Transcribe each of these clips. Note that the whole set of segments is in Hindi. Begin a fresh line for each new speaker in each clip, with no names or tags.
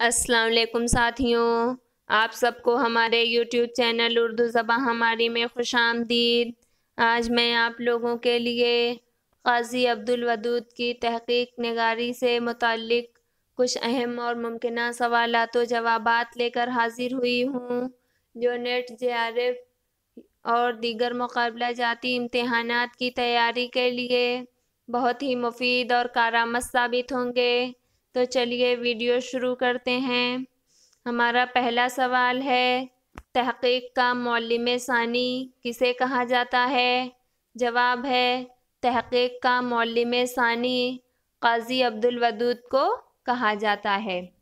अस्सलाम वालेकुम साथियों, आप सबको हमारे यूट्यूब चैनल उर्दू ज़बा हमारी में खुश आमदीद। आज मैं आप लोगों के लिए काजी अब्दुल वदूद की तहकीक नगारी से मुतक़ कुछ अहम और मुमकिन सवाल तो जवाब लेकर हाजिर हुई हूँ, जो नेट जे आर एफ़ और दीगर मुकाबला जाती इम्तहान की तैयारी के लिए बहुत ही मुफीद और कारामद साबित होंगे। तो चलिए वीडियो शुरू करते हैं। हमारा पहला सवाल है, तहकीक का मौलम सानी किसे कहा जाता है? जवाब है, तहकीक का मौलम सानी काजी अब्दुल वदूद को कहा जाता है।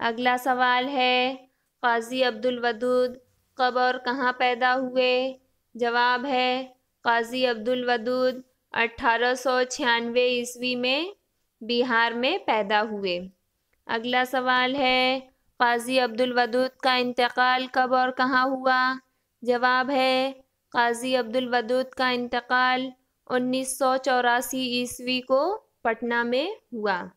अगला सवाल है, काजी अब्दुल वदूद कब और कहाँ पैदा हुए? जवाब है, काजी अब्दुल वदूद अठारह सौ छियानवे ईस्वी में बिहार में पैदा हुए। अगला सवाल है, काजी अब्दुल वदूद का इंतकाल कब और कहाँ हुआ? जवाब है, काजी अब्दुल वदूद का इंतकाल उन्नीस सौ चौरासी ईस्वी को पटना में हुआ।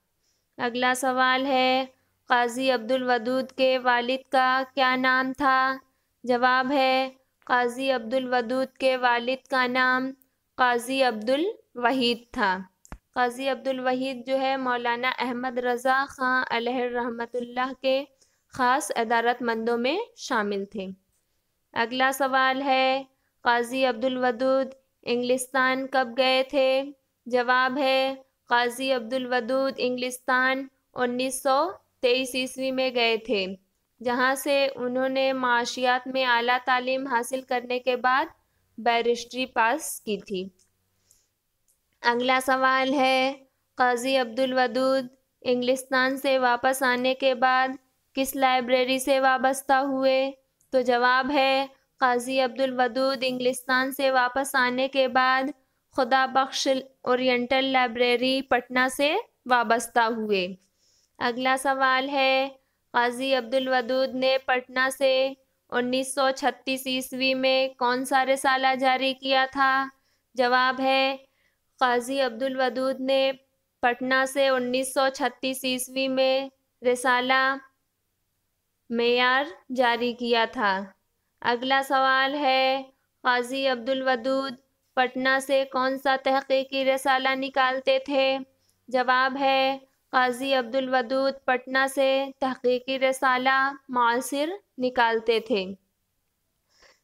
अगला सवाल है, काजी अब्दुल वदूद के वालिद का क्या नाम था? जवाब है, काजी अब्दुल वदूद के वालिद का नाम काजी अब्दुल वहीद था। काजी अब्दुल वहीद जो है मौलाना अहमद रज़ा अलह रहमतुल्लाह के ख़ास अदारतमंदों में शामिल थे। अगला सवाल है, काजी अब्दुल वदूद इंग्लिस्तान कब गए थे? जवाब है, काजी अब्दुल वदूद इंग्लिस्तान उन्नीस सौ तेईस ईस्वी में गए थे, जहाँ से उन्होंने माशियात में आला तालीम हासिल करने के बाद बैरिस्ट्री पास की थी। अगला सवाल है, काजी अब्दुल वदूद इंग्लिस्तान से वापस आने के बाद किस लाइब्रेरी से वाबस्ता हुए? तो जवाब है, काजी अब्दुल वदूद इंग्लिस्तान से वापस आने के बाद खुदा बख्श ओरिएंटल लाइब्रेरी पटना से वाबस्ता हुए। अगला सवाल है, काजी अब्दुल वदूद ने पटना से 1936 ईस्वी में कौन सा रिसाला जारी किया था? जवाब है काजी अब्दुल वदूद ने पटना से 1936 ईस्वी में रिसाला मेयार जारी किया था। अगला सवाल है, काजी अब्दुल वदूद पटना से कौन सा तहकीकी रसाला निकालते थे? जवाब है, काजी अब्दुल वदूद पटना से तहकीकी रसाला मासिर निकालते थे।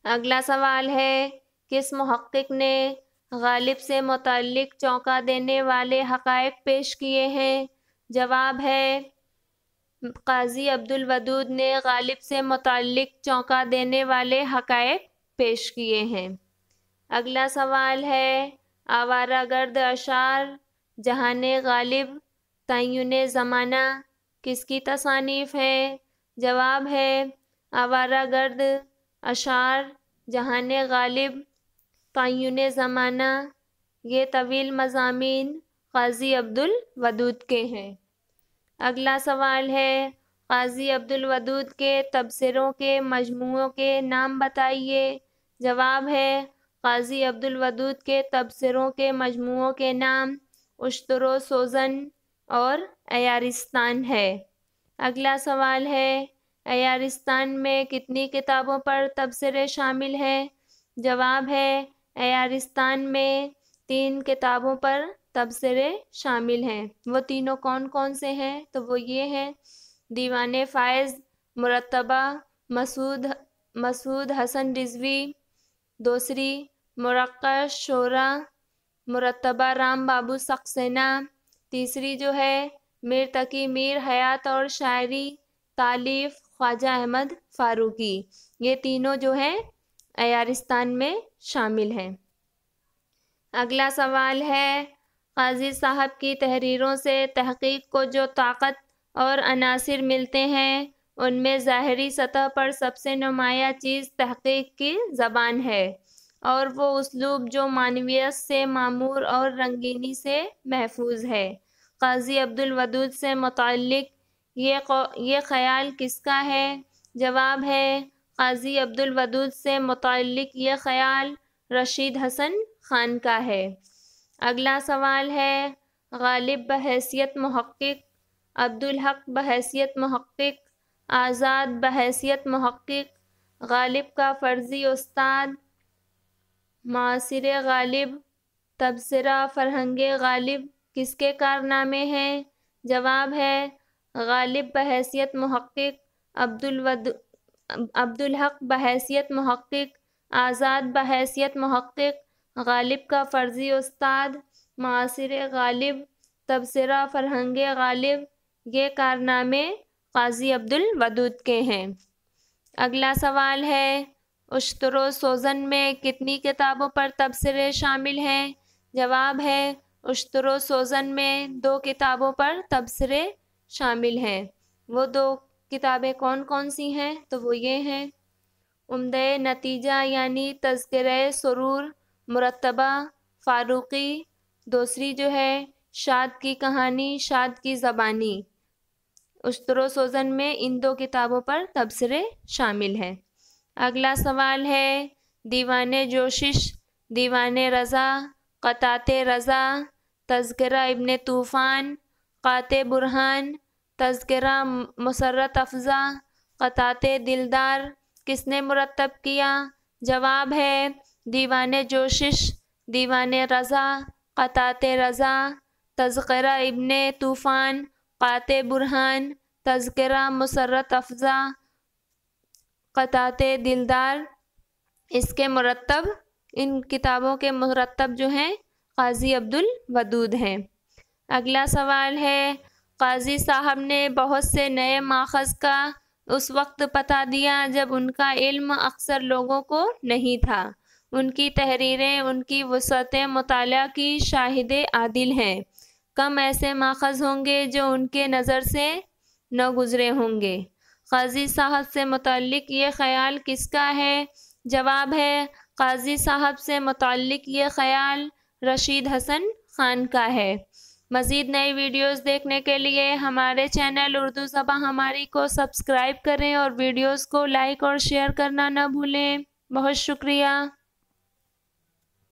अगला सवाल है, किस महक़ ने गालिब से मुतलक चौंका देने वाले हक़ पेश किए हैं। जवाब है, काजी अब्दुल वदूद ने गालिब से मुतलक चौंका देने वाले हक़ पेश किए हैं। अगला सवाल है आवारा गर्द अशार, जहान गालिब तयन ज़माना, किसकी तसानीफ़ है? जवाब है आवारा गर्द अशार, जहान गालिब तयन ज़माना, ये तवील मजामी काजी अब्दुल वदूद के हैं। अगला सवाल है, काजी अब्दुल वदूद के तबसरों के मजमू के नाम बताइए। जवाब है, काजी अब्दुल वदूद के तबसरों के मजमू के नाम उश्तरो सोज़न और अयारिस्तान है। अगला सवाल है, अयारिस्तान में कितनी किताबों पर तबसरे शामिल हैं? जवाब है अयारिस्तान में तीन किताबों पर तबसरे शामिल हैं। वो तीनों कौन कौन से हैं? तो वो ये हैं, दीवान फ़ायज़ मुरतबा मसूद मसूद हसन रिजवी, दूसरी मुरक्का शोरा मुरतबा राम बाबू सक्सेना, तीसरी जो है, मीर तकी मीर हयात और शायरी तालीफ़ ख्वाजा अहमद फ़ारूकी। ये तीनों जो हैं अयारिस्तान में शामिल हैं। अगला सवाल है, काजी साहब की तहरीरों से तहकीक को जो ताकत और अनासर मिलते हैं, उनमें ज़ाहरी सतह पर सबसे नुमाया चीज़ तहकीक की ज़बान है और वो उसलूब जो मानवीयत से मामूर और रंगीनी से महफूज है। काजी अब्दुल वदूद से मुतक़ ये ये ख़याल किसका है? जवाब है काजी अब्दुल वदूद से मुतक़ ये ख़याल रशीद हसन ख़ान का है। अगला सवाल है, गालिब बहसीत महक़ अब्दुल हक बहसीत महक़ आज़ाद बहसीत महक़ गालिब का फ़र्ज़ी उस्ताद, मासिर गालिब, तबसरा फ़रहंग गालिब किसके कारनामे हैं? जवाब है, गालिब बहसीत महक़ अब्दुल अब्दुल हक बहसीत महक़ आज़ाद बहसीत महक़ गालिब का फ़र्ज़ी उस्ताद, मासिर गालिब, तबसरा फ़रहंग गालिब, ये कारनामे काजी अब्दुल वदूद के हैं। अगला सवाल है, उश्तरो सोज़न में कितनी किताबों पर तबसरे शामिल हैं? जवाब है, उश्तरो सोज़न में दो किताबों पर तबसरे शामिल हैं। वो दो किताबें कौन कौन सी हैं? तो वो ये हैं। उमद नतीजा यानी तस्कर सरूर मुरतबा फ़ारूक़ी, दूसरी जो है, शाद की कहानी, शाद की ज़बानी। उस्तरो सोज़न में इन दो किताबों पर तबसरे शामिल हैं। अगला सवाल है, दीवान जोशिश, दीवान रज़ा, क़तात रज़ा तस्करा इबन तूफ़ान, क़ात बुरहान तस्करा मसरत अफ़ज़ा, क़तात दिलदार, किसने मुरतब किया? जवाब है, दीवान जोशिश, दीवान रज़ा, क़तात रज़ा तस्करा इबन तूफ़ान, क़ात बुरहान तस्करा मसरत अफ़ज़ा, क़तात दिलदार, इसके मुरतब इन किताबों के मुरतब जो हैं, काजी अब्दुल वदूद हैं। अगला सवाल है काजी साहब ने बहुत से नए माखज़ का उस वक्त पता दिया जब उनका इल्म अक्सर लोगों को नहीं था। उनकी तहरीरें, उनकी वसत मताल की शाहिद आदिल हैं। कम ऐसे माखज़ होंगे जो उनके नज़र से न गुज़रे होंगे। काजी साहब से मुतल ये ख़्याल किसका है? जवाब है, काजी साहब से मुतल ये ख़्याल रशीद हसन ख़ान का है। मज़ीद नई वीडियोस देखने के लिए हमारे चैनल उर्दू सबा हमारी को सब्सक्राइब करें और वीडियोस को लाइक और शेयर करना ना भूलें। बहुत शुक्रिया।